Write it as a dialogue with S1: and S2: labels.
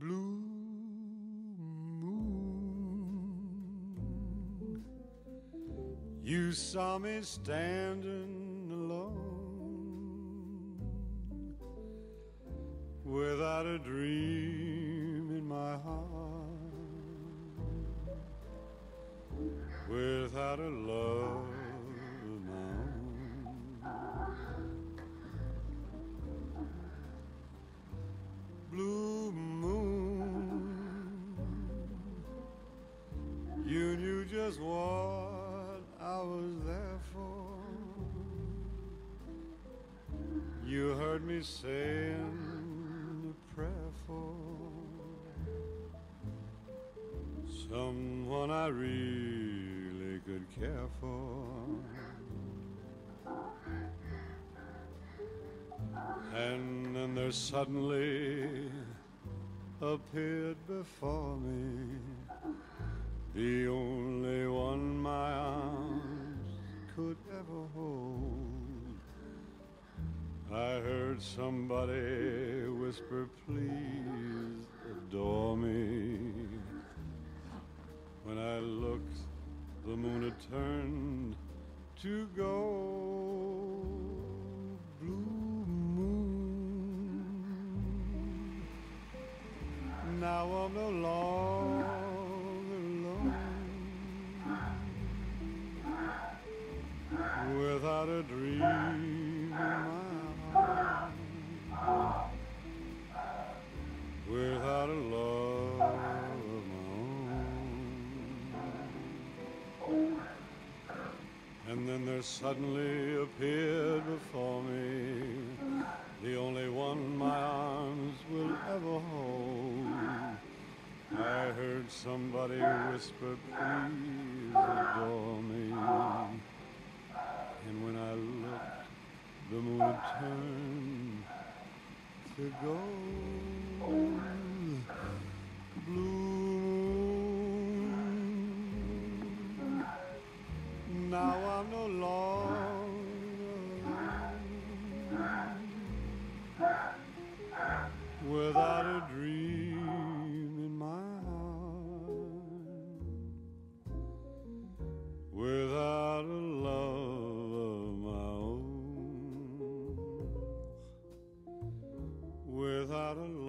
S1: blue moon. You saw me standing alone without a dream in my heart, without a love I was there for. You heard me saying a prayer for someone I really could care for. And then there suddenly appeared before me the only one my Somebody whisper, please adore me. When I looked, the moon had turned to gold. Blue moon. Now I'm no longer alone. Without a dream then there suddenly appeared before me the only one my arms will ever hold. I heard somebody whisper, please adore me. And when I looked, the moon had turned to gold. Blue a dream in my heart without a love of my own, without a